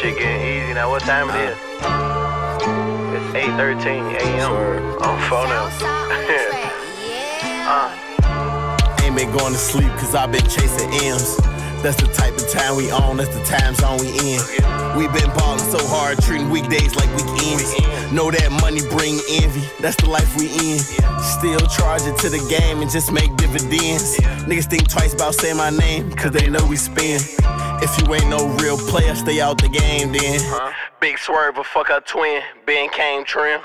shit getting easy now. What time it is? It's 8:13 a.m. on phone uh. Ain't been going to sleep cause I've been chasing M's. That's the type of time we on, that's the time zone we in. We been ballin' so hard, treating weekdays like weekends. Know that money bring envy, that's the life we in. Still charge it to the game and just make dividends. Niggas think twice about saying my name, cause they know we spin. If you ain't no real player, stay out the game then. Big swerve, a fuck a twin, Ben came trim.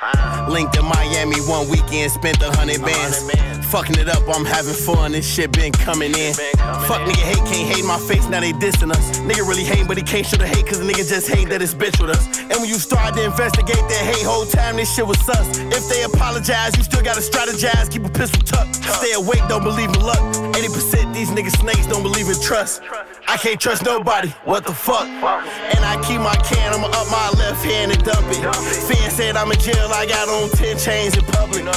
Linked in Miami one weekend, spent a hundred bands. Fucking it up, I'm having fun, this shit been coming in. Fuck nigga hate, can't hate my face, now they dissing us. Nigga really hate, but he can't show the hate, cause the nigga just hate that it's bitch with us. And when you start to investigate that hate, whole time this shit was sus. If they apologize, you still gotta strategize, keep a pistol tucked. Stay awake, don't believe in luck. 80% these niggas snakes don't believe in trust. I can't trust nobody, what the fuck? And I keep my can, I'ma up my left hand and dump it. Fans said I'm in jail, I got on 10 chains in public.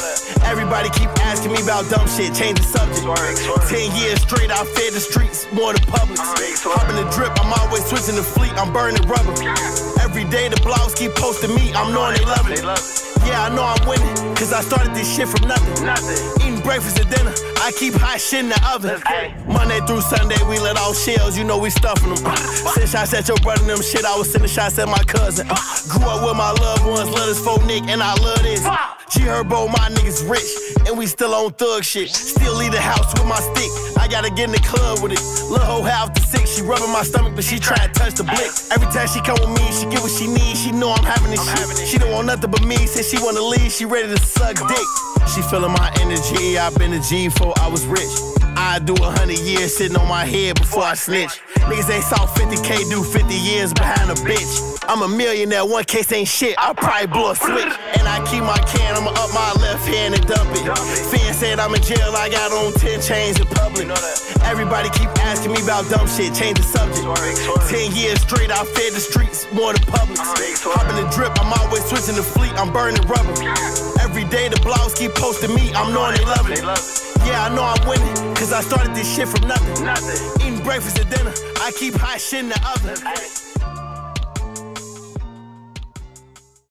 Everybody keep asking me about dumb shit, change the subject. Ten years straight, I fed the streets more than public. Hopping the drip, I'm always switching the fleet, I'm burning rubber. Every day the blogs keep posting me, I'm knowing they love it. Yeah, I know I'm winning, cause I started this shit from nothing. Eating breakfast and dinner, I keep hot shit in the oven. Monday through Sunday, we let off shells, you know we stuffing them. Send shots at your brother, them shit, I was sending shots at my cousin. Grew up with my loved ones, love this for Nick, and I love this. G Herbo, my niggas rich, and we still on thug shit. Still leave the house with my stick. I gotta get in the club with it. Little hoe half the six, she rubbing my stomach, but she try to touch the blick. Every time she come with me, she get what she needs. She know I'm having this shit. She don't want nothing but me. Since she wanna leave, she ready to suck dick. She feeling my energy. I've been a G for I was rich. I do a hundred years sitting on my head before I snitch. Niggas ain't saw 50k do 50 years behind a bitch. I'm a millionaire, one case ain't shit. I'll probably blow a switch. And I keep my can, I'ma up my left hand and dump it. Fans said I'm in jail, I got on 10 chains in public. Everybody keep asking me about dumb shit, change the subject. 10 years straight, I fed the streets more than public. Hopping the drip, I'm always switching the fleet, I'm burning rubber. Every day the blogs keep posting me, I'm knowing they love it. Yeah, I know I'm winning, cause I started this shit from nothing. Eating breakfast and dinner, I keep hot shit in the oven.